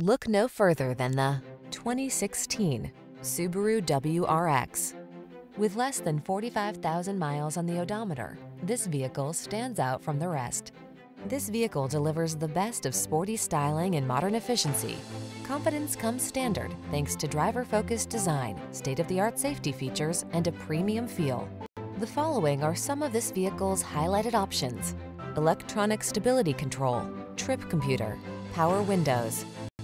Look no further than the 2016 Subaru WRX. With less than 45,000 miles on the odometer, this vehicle stands out from the rest. This vehicle delivers the best of sporty styling and modern efficiency. Confidence comes standard thanks to driver-focused design, state-of-the-art safety features, and a premium feel. The following are some of this vehicle's highlighted options. Electronic stability control, trip computer, power windows,